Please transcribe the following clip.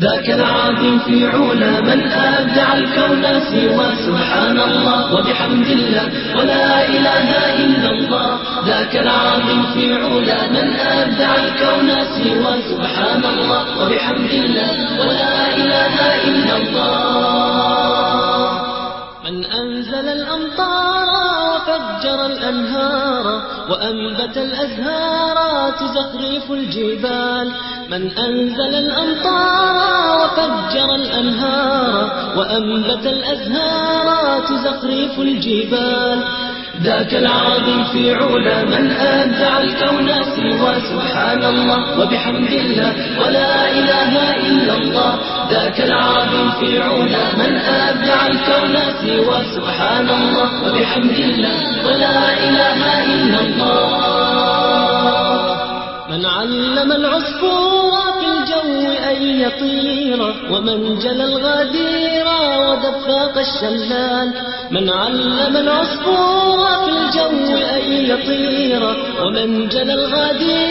ذاك العظيم في علا من أبدع الكون سوى سبحان الله وبحمد الله ولا إله إلا الله. ذاك العظيم في علا من أبدع الكون سوى سبحان الله وبحمد الله ولا إله إلا الله. من أنزل الأمطار وفجر الأنهار وأنبت الأزهار تزخرف الجبال. من أنزل الأمطار وفجر الأنهار وأنبت الأزهار تزخرف الجبال. ذاك العظيم في علا من أبدع الكون سوى سبحان الله وبحمد الله ولا إله إلا الله. ذاك العظيم في علا من أبدع الكون سوى سبحان الله وبحمد الله. من علم العصفور في الجو أن يطير ومن جلى الغدير ودفاق الشلال من علم العصفور في الجو أن يطير ومن جلى الغدير